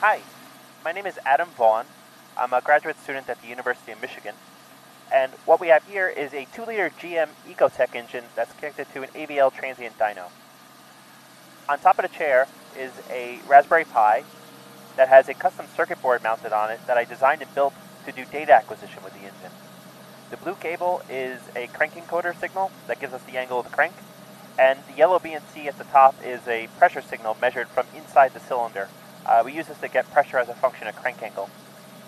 Hi, my name is Adam Vaughan. I'm a graduate student at the University of Michigan. And what we have here is a 2-liter GM Ecotec engine that's connected to an AVL transient dyno. On top of the chair is a Raspberry Pi that has a custom circuit board mounted on it that I designed and built to do data acquisition with the engine. The blue cable is a crank encoder signal that gives us the angle of the crank, and the yellow BNC at the top is a pressure signal measured from inside the cylinder uh, we use this to get pressure as a function of crank angle.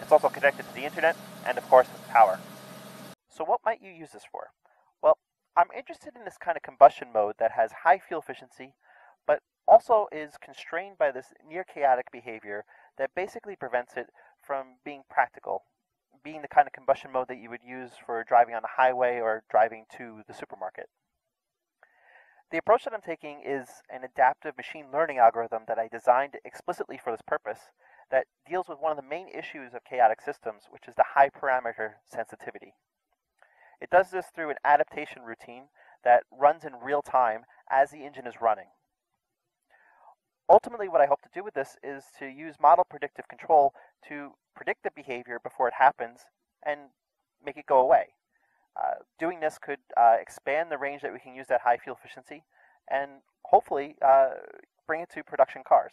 It's also connected to the internet and, of course, with power. So what might you use this for? Well, I'm interested in this kind of combustion mode that has high fuel efficiency, but also is constrained by this near chaotic behavior that basically prevents it from being practical, being the kind of combustion mode that you would use for driving on the highway or driving to the supermarket. The approach that I'm taking is an adaptive machine learning algorithm that I designed explicitly for this purpose that deals with one of the main issues of chaotic systems, which is the high parameter sensitivity. It does this through an adaptation routine that runs in real time as the engine is running. Ultimately, what I hope to do with this is to use model predictive control to predict the behavior before it happens and make it go away. Uh, doing this could uh, expand the range that we can use that high fuel efficiency and hopefully uh, bring it to production cars.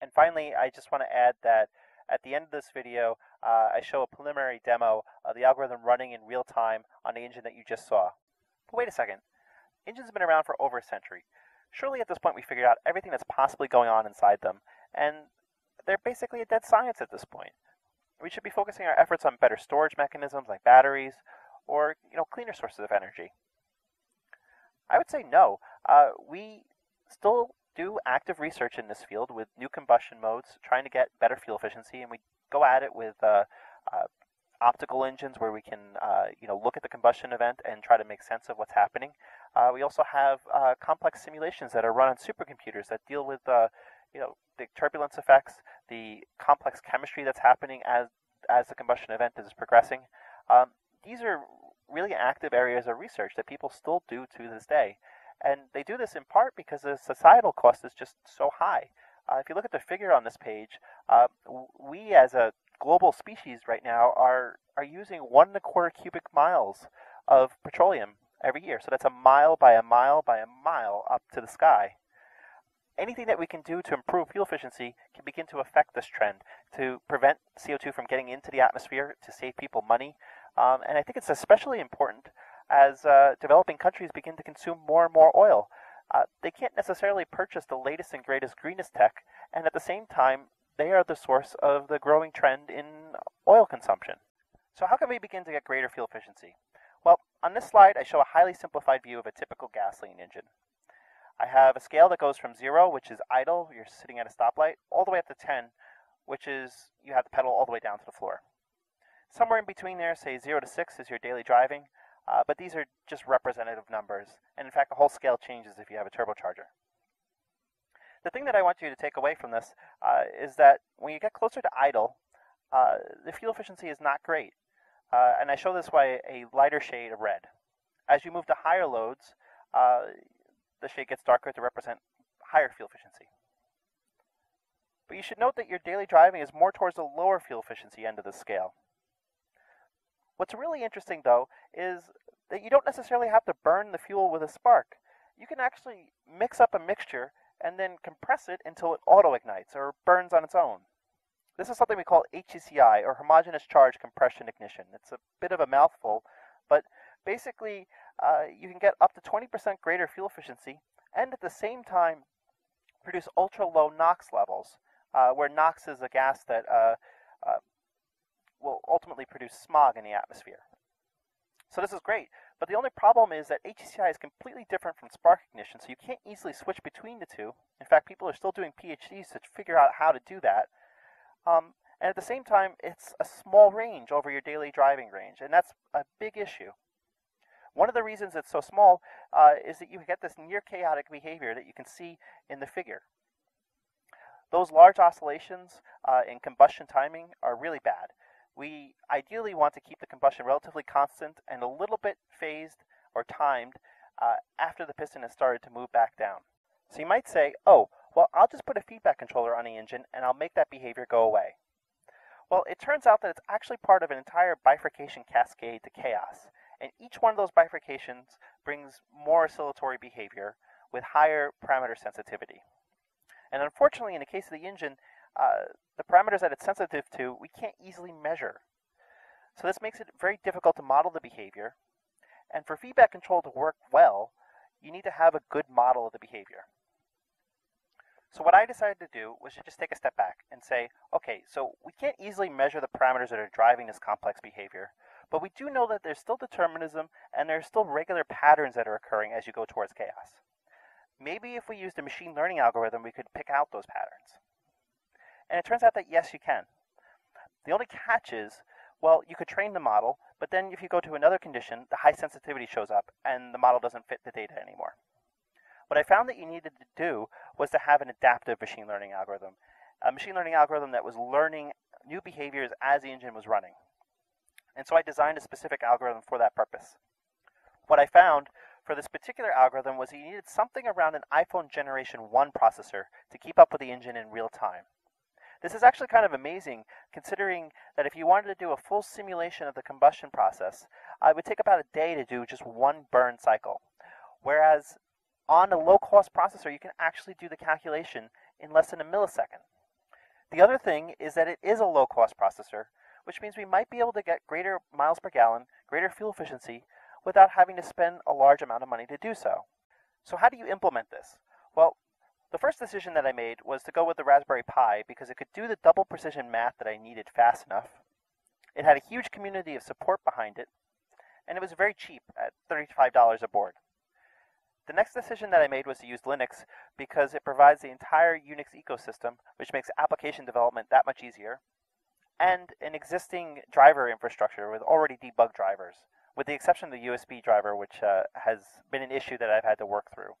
And finally, I just want to add that at the end of this video, uh, I show a preliminary demo of the algorithm running in real time on the engine that you just saw. But wait a second. Engines have been around for over a century. Surely at this point we figured out everything that's possibly going on inside them, and they're basically a dead science at this point. We should be focusing our efforts on better storage mechanisms like batteries, or you know cleaner sources of energy? I would say no. Uh, we still do active research in this field with new combustion modes, trying to get better fuel efficiency, and we go at it with uh, uh, optical engines where we can uh, you know look at the combustion event and try to make sense of what's happening. Uh, we also have uh, complex simulations that are run on supercomputers that deal with you know the turbulence effects, the complex chemistry that's happening as as the combustion event is progressing. Um, these are really active areas of research that people still do to this day. And they do this in part because the societal cost is just so high. Uh, if you look at the figure on this page, uh, we as a global species right now are, are using one and a quarter cubic miles of petroleum every year. So that's a mile by a mile by a mile up to the sky. Anything that we can do to improve fuel efficiency can begin to affect this trend, to prevent CO2 from getting into the atmosphere, to save people money, um, and I think it's especially important as uh, developing countries begin to consume more and more oil. Uh, they can't necessarily purchase the latest and greatest greenest tech, and at the same time, they are the source of the growing trend in oil consumption. So how can we begin to get greater fuel efficiency? Well, on this slide, I show a highly simplified view of a typical gasoline engine. I have a scale that goes from zero, which is idle, you're sitting at a stoplight, all the way up to 10, which is you have the pedal all the way down to the floor. Somewhere in between there, say 0 to 6 is your daily driving, uh, but these are just representative numbers. And in fact, the whole scale changes if you have a turbocharger. The thing that I want you to take away from this uh, is that when you get closer to idle, uh, the fuel efficiency is not great. Uh, and I show this by a lighter shade of red. As you move to higher loads, uh, the shade gets darker to represent higher fuel efficiency. But you should note that your daily driving is more towards the lower fuel efficiency end of the scale. What's really interesting, though, is that you don't necessarily have to burn the fuel with a spark. You can actually mix up a mixture and then compress it until it auto-ignites or burns on its own. This is something we call HCCI, or Homogeneous Charge Compression Ignition. It's a bit of a mouthful, but basically uh, you can get up to 20% greater fuel efficiency and at the same time produce ultra-low NOx levels, uh, where NOx is a gas that uh, uh will ultimately produce smog in the atmosphere. So this is great, but the only problem is that HCCI is completely different from spark ignition, so you can't easily switch between the two. In fact, people are still doing PhDs to figure out how to do that. Um, and at the same time, it's a small range over your daily driving range, and that's a big issue. One of the reasons it's so small uh, is that you get this near chaotic behavior that you can see in the figure. Those large oscillations uh, in combustion timing are really bad we ideally want to keep the combustion relatively constant and a little bit phased or timed uh, after the piston has started to move back down. So you might say, oh, Well, I'll just put a feedback controller on the engine and I'll make that behavior go away. Well, it turns out that it's actually part of an entire bifurcation cascade to chaos, and each one of those bifurcations brings more oscillatory behavior with higher parameter sensitivity. And unfortunately, in the case of the engine, uh, the parameters that it's sensitive to, we can't easily measure. So this makes it very difficult to model the behavior. And for feedback control to work well, you need to have a good model of the behavior. So what I decided to do was to just take a step back and say, okay, so we can't easily measure the parameters that are driving this complex behavior, but we do know that there's still determinism and there's still regular patterns that are occurring as you go towards chaos. Maybe if we used a machine learning algorithm, we could pick out those patterns. And it turns out that yes, you can. The only catch is, well, you could train the model, but then if you go to another condition, the high sensitivity shows up and the model doesn't fit the data anymore. What I found that you needed to do was to have an adaptive machine learning algorithm, a machine learning algorithm that was learning new behaviors as the engine was running. And so I designed a specific algorithm for that purpose. What I found for this particular algorithm was you needed something around an iPhone Generation 1 processor to keep up with the engine in real time. This is actually kind of amazing considering that if you wanted to do a full simulation of the combustion process, uh, it would take about a day to do just one burn cycle. Whereas on a low cost processor, you can actually do the calculation in less than a millisecond. The other thing is that it is a low cost processor, which means we might be able to get greater miles per gallon, greater fuel efficiency, without having to spend a large amount of money to do so. So how do you implement this? Well, the first decision that I made was to go with the Raspberry Pi because it could do the double precision math that I needed fast enough. It had a huge community of support behind it, and it was very cheap at $35 a board. The next decision that I made was to use Linux because it provides the entire Unix ecosystem, which makes application development that much easier, and an existing driver infrastructure with already debugged drivers, with the exception of the USB driver, which uh, has been an issue that I've had to work through.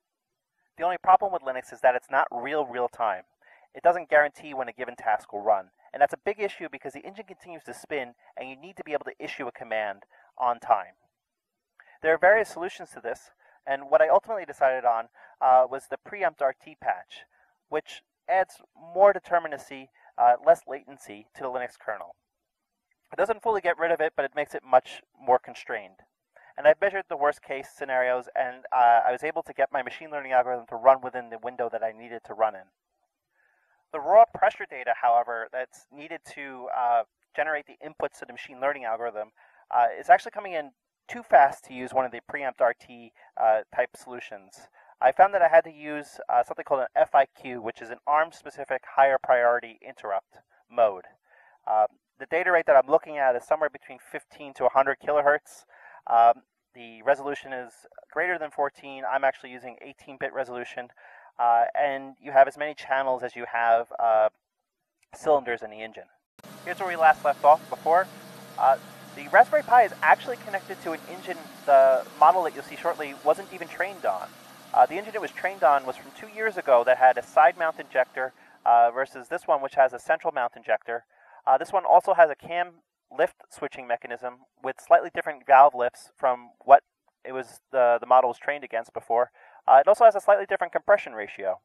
The only problem with Linux is that it's not real real time. It doesn't guarantee when a given task will run, and that's a big issue because the engine continues to spin and you need to be able to issue a command on time. There are various solutions to this, and what I ultimately decided on uh, was the preempt RT patch, which adds more determinacy, uh, less latency to the Linux kernel. It doesn't fully get rid of it, but it makes it much more constrained. And I've measured the worst case scenarios, and uh, I was able to get my machine learning algorithm to run within the window that I needed to run in. The raw pressure data, however, that's needed to uh, generate the inputs to the machine learning algorithm uh, is actually coming in too fast to use one of the preempt RT uh, type solutions. I found that I had to use uh, something called an FIQ, which is an ARM-specific higher priority interrupt mode. Um, the data rate that I'm looking at is somewhere between 15 to 100 kilohertz. Um, the resolution is greater than 14. I'm actually using 18-bit resolution, uh, and you have as many channels as you have uh, cylinders in the engine. Here's where we last left off before. Uh, the Raspberry Pi is actually connected to an engine the model that you'll see shortly wasn't even trained on. Uh, the engine it was trained on was from two years ago that had a side mount injector uh, versus this one which has a central mount injector. Uh, this one also has a cam lift switching mechanism with slightly different valve lifts from what it was the, the model was trained against before. Uh, it also has a slightly different compression ratio.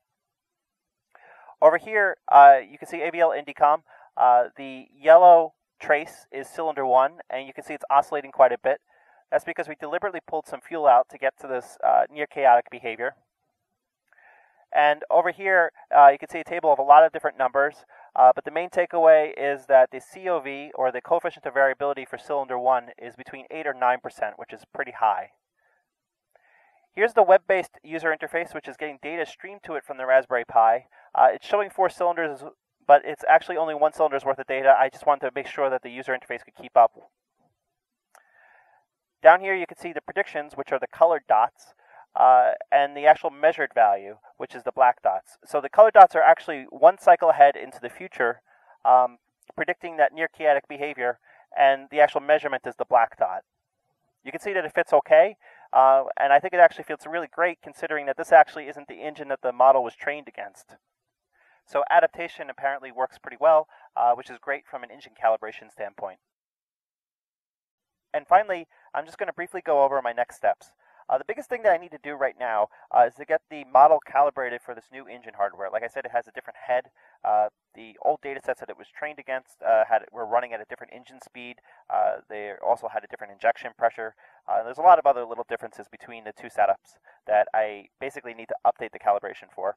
Over here, uh, you can see AVL Indicom. Uh, the yellow trace is cylinder 1, and you can see it's oscillating quite a bit. That's because we deliberately pulled some fuel out to get to this uh, near chaotic behavior. And over here, uh, you can see a table of a lot of different numbers, uh, but the main takeaway is that the COV, or the coefficient of variability for cylinder 1, is between 8 or 9%, which is pretty high. Here's the web-based user interface, which is getting data streamed to it from the Raspberry Pi. Uh, it's showing four cylinders but it's actually only one cylinder's worth of data. I just wanted to make sure that the user interface could keep up. Down here you can see the predictions, which are the colored dots, uh, and the actual measured value, which is the black dots. So the colored dots are actually one cycle ahead into the future, um, predicting that near chaotic behavior, and the actual measurement is the black dot. You can see that it fits okay, uh, and I think it actually feels really great considering that this actually isn't the engine that the model was trained against. So adaptation apparently works pretty well, uh, which is great from an engine calibration standpoint. And finally, I'm just going to briefly go over my next steps. Uh, the biggest thing that I need to do right now uh, is to get the model calibrated for this new engine hardware. Like I said, it has a different head. Uh, the old data sets that it was trained against uh, had were running at a different engine speed. Uh, they also had a different injection pressure. Uh, there's a lot of other little differences between the two setups that I basically need to update the calibration for.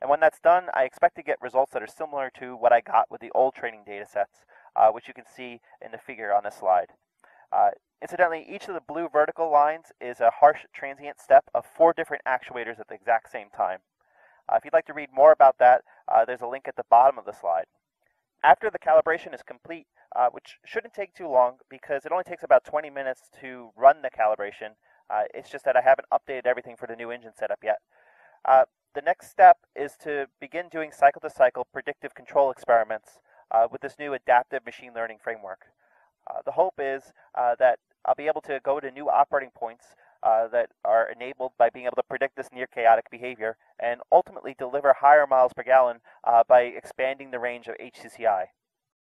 And when that's done, I expect to get results that are similar to what I got with the old training data sets, which you can see in the figure on this slide. Incidentally, each of the blue vertical lines is a harsh transient step of four different actuators at the exact same time. Uh, if you'd like to read more about that, uh, there's a link at the bottom of the slide. After the calibration is complete, uh, which shouldn't take too long because it only takes about 20 minutes to run the calibration, uh, it's just that I haven't updated everything for the new engine setup yet. Uh, the next step is to begin doing cycle-to-cycle -cycle predictive control experiments uh, with this new adaptive machine learning framework. The hope is that I'll be able to go to new operating points uh, that are enabled by being able to predict this near chaotic behavior and ultimately deliver higher miles per gallon uh, by expanding the range of HCCI.